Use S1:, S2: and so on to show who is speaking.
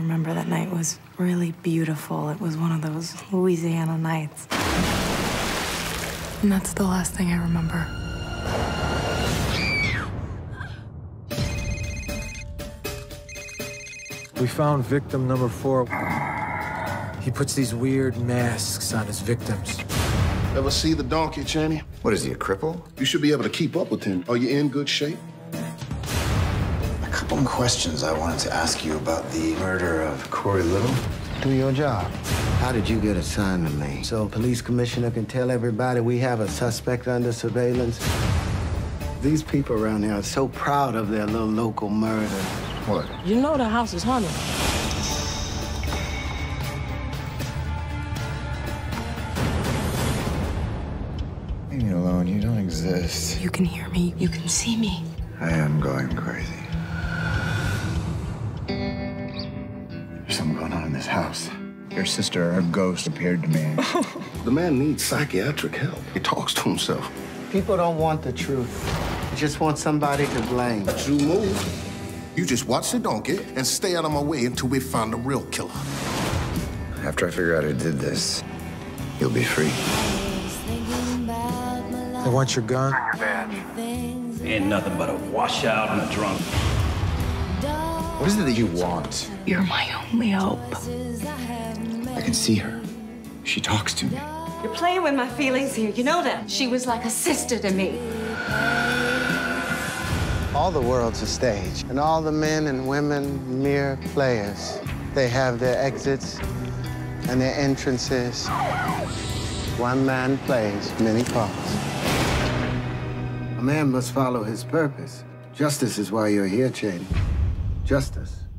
S1: remember that night was really beautiful. It was one of those Louisiana nights. And that's the last thing I remember.
S2: We found victim number four. He puts these weird masks on his victims.
S3: Ever see the donkey, Chaney?
S4: What is he, a cripple?
S3: You should be able to keep up with him. Are you in good shape?
S4: A couple of questions I wanted to ask you about the murder of Corey Little.
S5: Do your job. How did you get assigned to me? So police commissioner can tell everybody we have a suspect under surveillance? These people around here are so proud of their little local murder.
S4: What?
S6: You know the house is haunted.
S4: Leave me alone. You don't exist.
S1: You can hear me, you can see me.
S4: I am going crazy. Something going on in this house. Your sister, her ghost, appeared to me.
S3: The man needs psychiatric help. He talks to himself.
S5: People don't want the truth. They just want somebody to blame.
S3: But You move. You just watch the donkey and stay out of my way until we find the real killer.
S4: After I figure out who did this, you'll be free.
S2: They want your gun.
S7: Ain't nothing but a washout and a drunk.
S4: What is it that you want?
S1: You're my only hope.
S4: I can see her. She talks to me.
S8: You're playing with my feelings here. You know that. She was like a sister to me.
S5: All the world's a stage, and all the men and women mere players. They have their exits and their entrances. One man plays many parts. A man must follow his purpose. Justice is why you're here, Cheney. Justice.